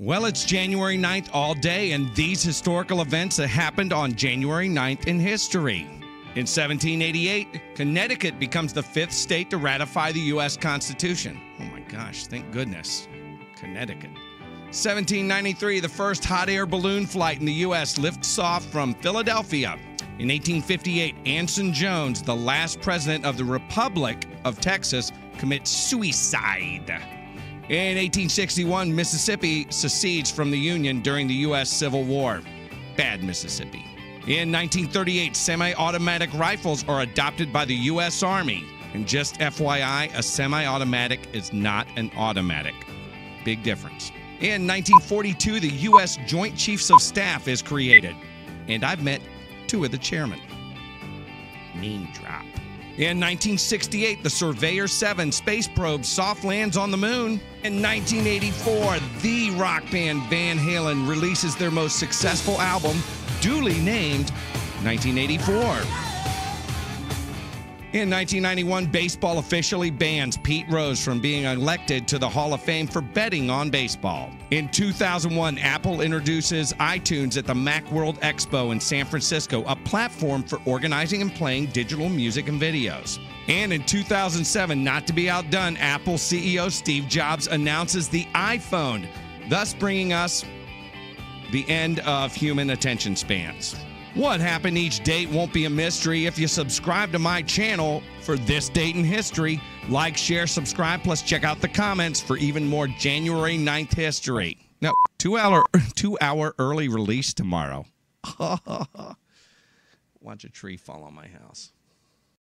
Well, it's January 9th all day, and these historical events that happened on January 9th in history. In 1788, Connecticut becomes the fifth state to ratify the U.S. Constitution. Oh my gosh, thank goodness. Connecticut. 1793, the first hot air balloon flight in the U.S. lifts off from Philadelphia. In 1858, Anson Jones, the last president of the Republic of Texas, commits suicide. In 1861, Mississippi secedes from the Union during the U.S. Civil War. Bad Mississippi. In 1938, semi automatic rifles are adopted by the U.S. Army. And just FYI, a semi automatic is not an automatic. Big difference. In 1942, the U.S. Joint Chiefs of Staff is created. And I've met two of the chairmen. Name drop. In 1968, the Surveyor 7 space probe soft lands on the moon. In 1984, the rock band Van Halen releases their most successful album, duly named 1984. In 1991, baseball officially bans Pete Rose from being elected to the Hall of Fame for betting on baseball. In 2001, Apple introduces iTunes at the Macworld Expo in San Francisco, a platform for organizing and playing digital music and videos. And in 2007, not to be outdone, Apple CEO Steve Jobs announces the iPhone, thus bringing us the end of human attention spans. What happened each date won't be a mystery if you subscribe to my channel for this date in history. Like, share, subscribe, plus check out the comments for even more January 9th history. No, two hour two hour early release tomorrow. Watch a tree fall on my house.